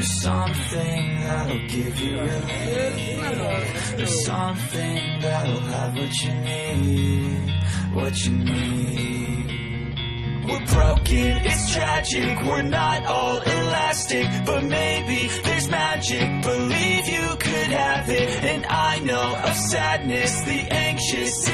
There's something that'll give you relief There's something that'll have what you need What you need. We're broken, it's tragic. We're not all elastic But maybe there's magic. Believe you could have it. And I know of sadness The anxious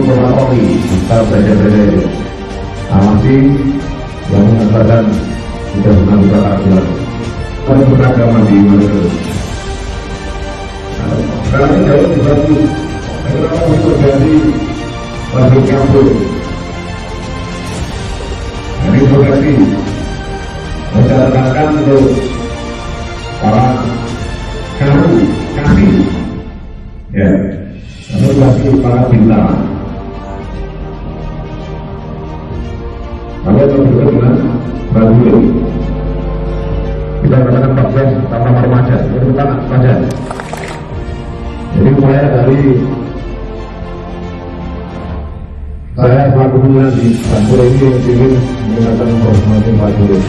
Nicola Oki kita belajar-belajar amati yang mengatakan tidak pernah buka keadilan kalau beragama di Malaysia ini jauh dibantu kenapa untuk jadi kampung ini berarti mencatatkan untuk kita katakan 14 tanpa remaja itu bukan saja jadi mulai dari saya selaku pimpinan di kantor ini ingin menggunakan informasi prajurit